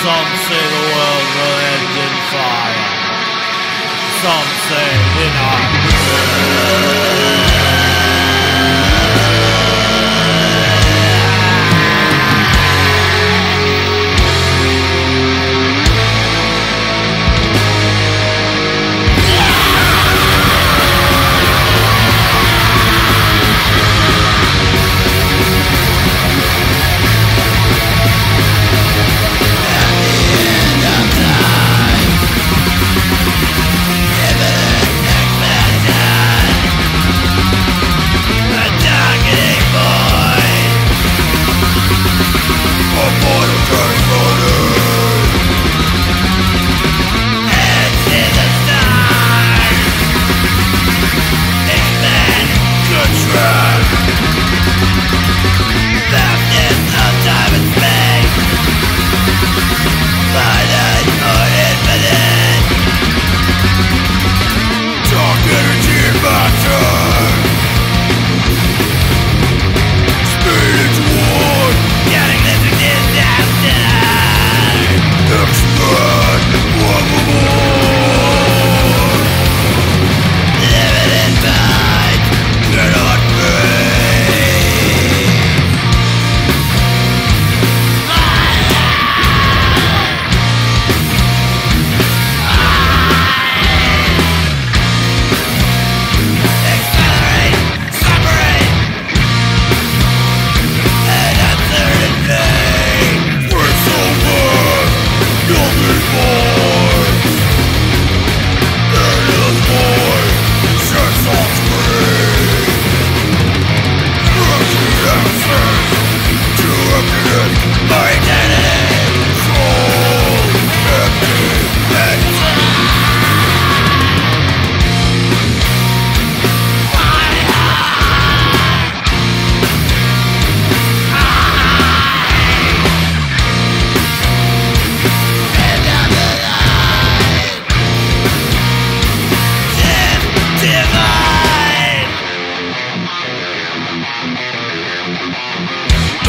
Some say the world will end in fire. Some say in our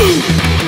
Ooh.